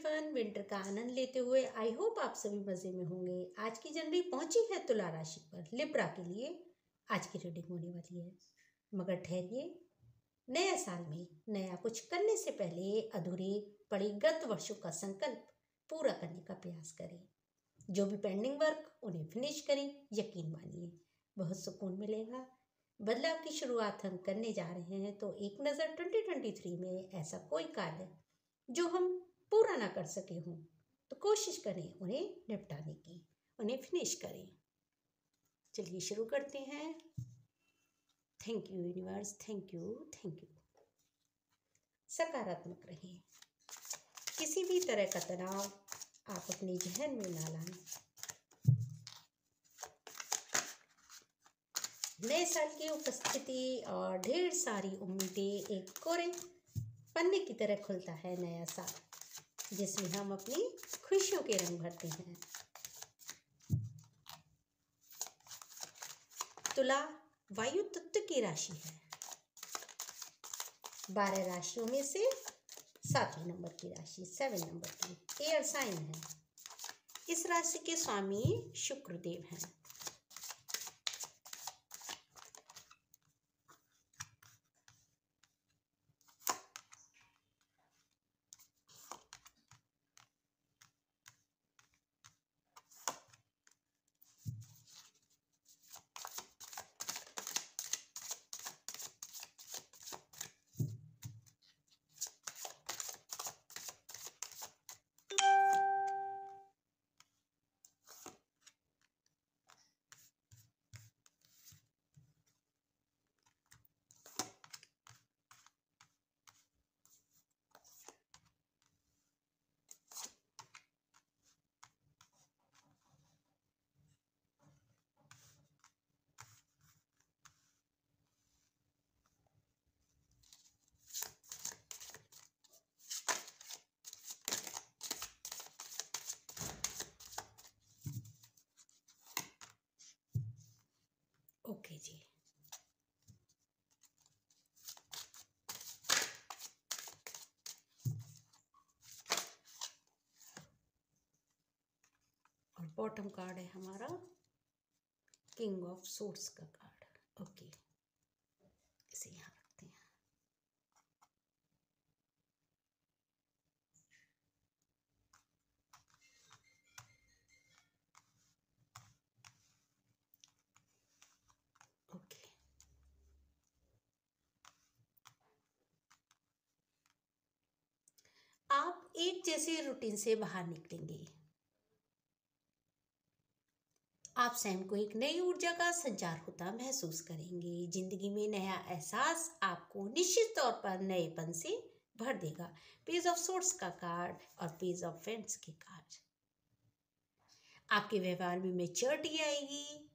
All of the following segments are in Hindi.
एवरीवन विंटर का आनंद लेते हुए आई होप आप सभी मज़े में होंगे। आज की जनवरी पहुँची है तुला राशि पर लिब्रा के लिए। आज की रीडिंग होने वाली है। मगर ठहरिए। नए साल में नया कुछ करने से पहले अधूरे पड़े गत वर्षों का संकल्प पूरा करने का प्रयास करें। जो भी पेंडिंग वर्क उन्हें फिनिश करें, यकीन मानिए। बहुत सुकून मिलेगा। बदलाव की शुरुआत हम करने जा रहे हैं तो एक नज़र 2023 में ऐसा कोई कार्य जो हम पूरा ना कर सके हों तो कोशिश करें उन्हें निपटाने की, उन्हें फिनिश करें। चलिए शुरू करते हैं। Thank you universe thank you thank you सकारात्मक रहें। किसी भी तरह का तनाव आप अपने जहन में ना लाएँ। नए साल की उपस्थिति और ढेर सारी उम्मीदें एक कोरे पन्ने की तरह खुलता है नया साल। जिसमें हम अपनी खुशियों के रंग भरते हैं। तुला वायु तत्व की राशि है। बारह राशियों में से सातवें नंबर की राशि सेवन नंबर की एयर साइन है। इस राशि के स्वामी शुक्रदेव हैं ओके जी और बॉटम कार्ड है हमारा किंग ऑफ़ सोर्स का कार्ड ओके इसे यहाँ रखते हैं। ओके आप एक जैसे रूटीन से बाहर निकलेंगे। आप स्वयं को एक नई ऊर्जा का संचार होता महसूस करेंगे। ज़िंदगी में नया एहसास आपको निश्चित तौर पर नएपन से भर देगा। पेज ऑफ़ सोर्स का कार्ड और पेज ऑफ़ फ्रेंड्स के कार्ड आपके व्यवहार में मेच्योरिटी आएगी।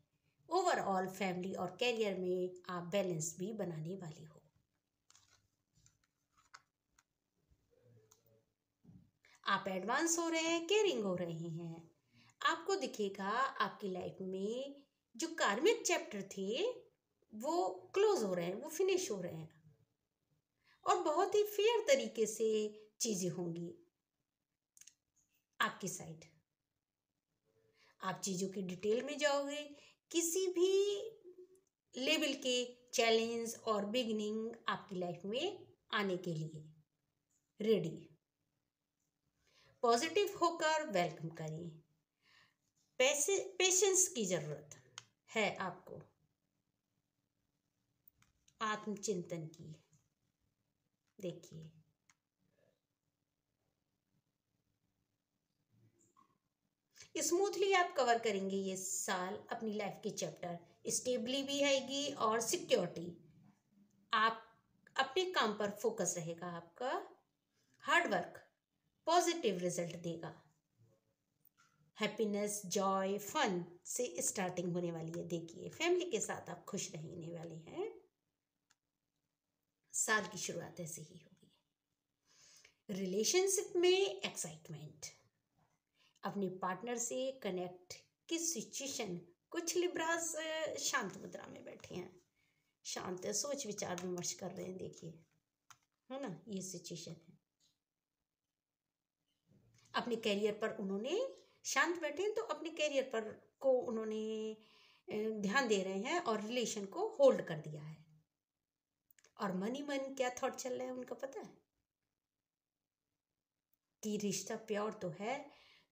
ओवरऑल फैमिली और कैरियर में आप बैलेंस भी बनाने वाली हो। आप एडवांस हो रहे हैं केयरिंग हो रहे हैं। आपको दिखेगा आपकी लाइफ में जो कार्मिक चैप्टर थे, वो क्लोज हो रहे हैं, वो फिनिश हो रहे हैं। और बहुत ही फेयर तरीके से चीज़ें होंगी आपकी साइड आप चीज़ों की डिटेल में जाओगे, किसी भी लेवल के चैलेंज और बिगनिंग आपकी लाइफ में आने के लिए। रेडी पॉजिटिव होकर वेलकम करें। पेशेंस की ज़रूरत है आपको। आत्मचिंतन की। देखिए। स्मूथली आप कवर करेंगे ये साल अपनी लाइफ के चैप्टर स्टेबली भी आएगी और सिक्योरिटी आप अपने काम पर फोकस रहेगा आपका। हार्डवर्क पॉजिटिव रिज़ल्ट देगा। हैप्पीनेस जॉय फन से स्टार्टिंग होने वाली है। देखिए फैमिली के साथ आप खुश रहने वाले हैं। साल की शुरुआत ऐसे ही होगी। रिलेशनशिप में एक्साइटमेंट अपने पार्टनर से कनेक्ट की सिचुएशन कुछ लिब्रास शांत मुद्रा में बैठे हैं। शांत है सोच विचार विमर्श कर रहे हैं, देखिए। है ना? ये सिचुएशन है। अपने कैरियर पर उन्होंने शांत बैठे हैं तो अपने कैरियर पर को उन्होंने ध्यान दे रहे हैं और रिलेशन को होल्ड कर दिया है। और मनी मन क्या थॉट चल रहा है उनका पता है? कि रिश्ता प्योर तो है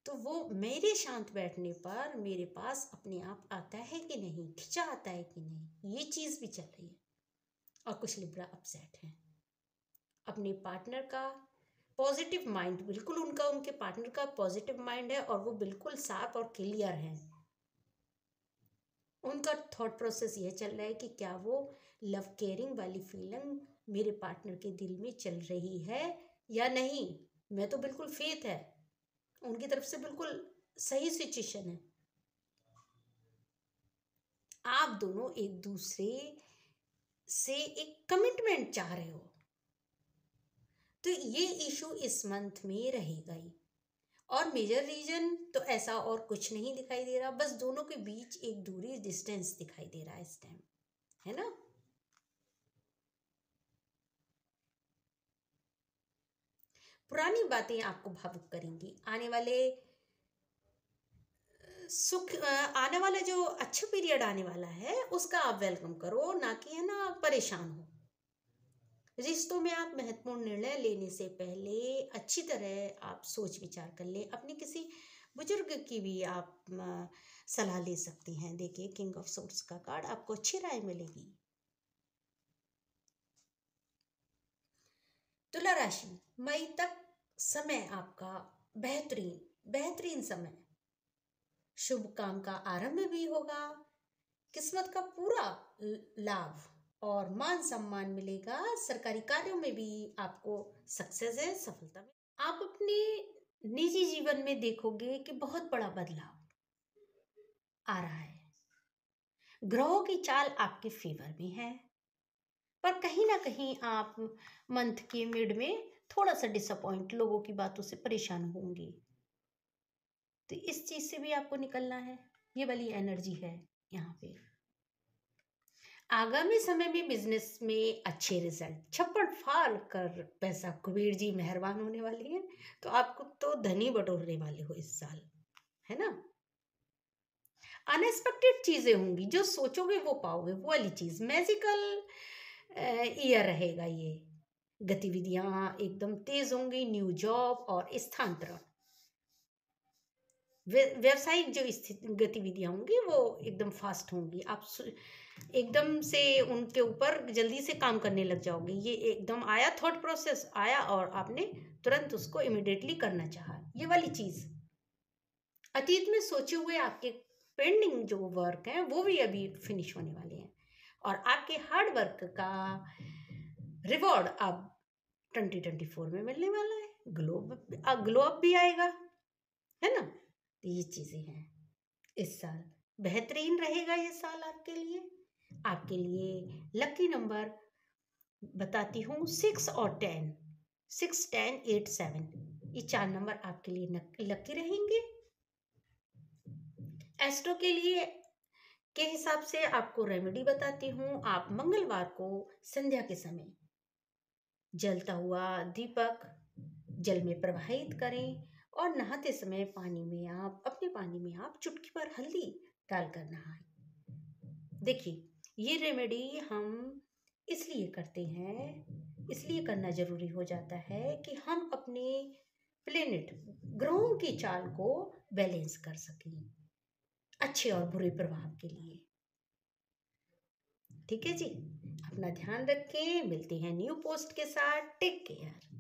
तो वो मेरे शांत बैठने पर मेरे पास अपने आप आता है कि नहीं, खिंचा आता है कि नहीं, ये चीज़ भी चल रही है। और कुछ लिब्रा अपसेट है। अपने पार्टनर का पॉजिटिव माइंड, बिल्कुल उनका, उनके पार्टनर का पॉजिटिव माइंड है और वो बिल्कुल साफ़ और क्लियर है। उनका थॉट प्रोसेस यह चल रहा है कि क्या वो लव केयरिंग वाली फीलिंग मेरे पार्टनर के दिल में चल रही है या नहीं? मैं तो बिल्कुल फेथ है। उनकी तरफ़ से बिल्कुल सही सिचुएशन है। आप दोनों एक दूसरे से एक कमिटमेंट चाह रहे हो। तो ये इशू इस मंथ में रहेगा ही। और मेजर रीजन तो ऐसा और कुछ नहीं दिखाई दे रहा, बस दोनों के बीच एक दूरी डिस्टेंस दिखाई दे रहा है इस टाइम है ना? पुरानी बातें आपको भावुक करेंगी। आने वाले, सुख आने वाला जो अच्छा पीरियड आने वाला है, उसका आप वेलकम करो, ना कि है ना परेशान हो। रिश्तों में आप महत्वपूर्ण निर्णय लेने से पहले अच्छी तरह आप सोच विचार कर ले। अपने किसी बुज़ुर्ग की भी आप सलाह ले सकती हैं। देखिए किंग ऑफ़ सोर्स का कार्ड आपको अच्छी राय मिलेगी। तुला राशि, मई तक समय आपका बेहतरीन बेहतरीन समय। शुभ काम का आरंभ भी होगा। किस्मत का पूरा लाभ। और मान सम्मान मिलेगा। सरकारी कार्यों में भी आपको सक्सेस है, सफलता में। आप अपने निजी जीवन में देखोगे कि बहुत बड़ा बदलाव आ रहा है। ग्रहों की चाल आपके फेवर में है। पर कहीं ना कहीं आप मंथ के मिड में थोड़ा सा डिसअपॉइंट लोगों की बातों से परेशान होंगे। तो इस चीज़ से भी आपको निकलना है। ये वाली एनर्जी है यहाँ पे। आगामी समय में बिज़नेस में अच्छे रिज़ल्ट छप्पड़ फाड़ कर पैसा कुबेर जी मेहरबान होने वाली है। तो आपको तो धनी बटोरने वाले हो इस साल, है ना? अनएक्सपेक्टेड चीज़ें होंगी, जो सोचोगे वो पाओगे, वो वाली चीज़। मैजिकल ईयर रहेगा ये। गतिविधियाँ एकदम तेज होंगी न्यू जॉब और स्थानांतरण। व्यवसायिक जो स्थिति, गतिविधियाँ होंगी वो एकदम फास्ट होंगी। आप एकदम से उनके ऊपर जल्दी से काम करने लग जाओगे। ये एकदम आया थॉट प्रोसेस आया और आपने तुरंत उसको इमिडिएटली करना चाहा। ये वाली चीज़। अतीत में सोचे हुए आपके पेंडिंग जो वर्क हैं, वो भी अभी फिनिश होने वाले हैं। और आपके हार्ड वर्क का रिवॉर्ड अब ट्वेंटी ट्वेंटी फोर में मिलने वाला है। ग्लोब ग्लो अप भी आएगा, है ना? तो ये चीज़ें हैं। इस साल बेहतरीन रहेगा ये साल आपके लिए। आपके लिए लकी नंबर बताती हूँ सिक्स और ten six ten eight seven ये चार नंबर आपके लिए लकी रहेंगे। एस्ट्रो के लिए, के हिसाब से आपको रेमेडी बताती हूँ, आप मंगलवार को संध्या के समय जलता हुआ दीपक जल में प्रवाहित करें और नहाते समय पानी में आप, अपने पानी में आप चुटकी पर हल्दी डालकर नहाएँ। देखिए ये रेमेडी हम इसलिए करते हैं, इसलिए करना ज़रूरी हो जाता है कि हम अपने प्लेनेट ग्रहों की चाल को बैलेंस कर सकें, अच्छे और बुरे प्रभाव के लिए। ठीक है जी? अपना ध्यान रखें, मिलते हैं न्यू पोस्ट के साथ। Take care